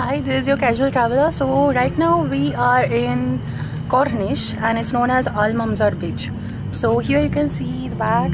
Hi, this is your casual traveler. So right now we are in Corniche, and it's known as Al Mamzar Beach. So here you can see the back.